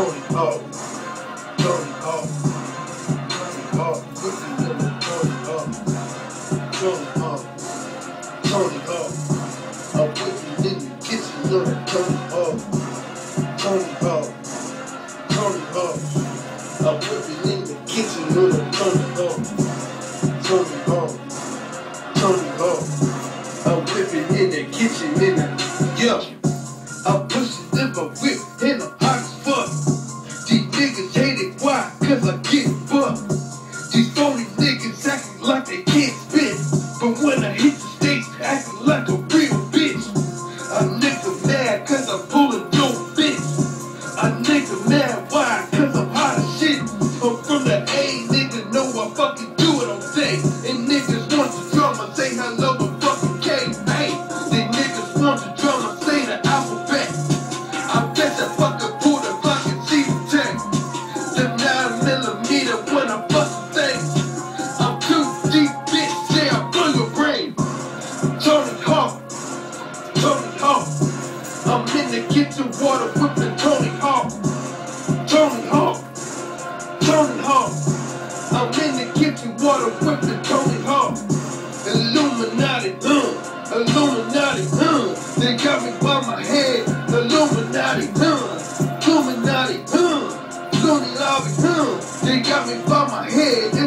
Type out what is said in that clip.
Tony Hawk. Tony Hawk. Tony Hawk. Quickly little Tony Hawk. Tony Hawk. Tony Hawk. I'm quickly in the kitchen little Tony Hawk. Tony Hawk. Tony Hawk. I'm quickly in the kitchen little Tony Hawk. Tony Hawk. Tony Hawk. I'm whipping in the kitchen in the yeah. I'm pushing them a whip in the a man. Why? Tony Hawk. I'm in the kitchen, water whipping Tony Hawk. Illuminati, huh? Illuminati, huh? They got me by my head, Illuminati, huh? Illuminati, uh, Illuminati, huh? They got me by my head.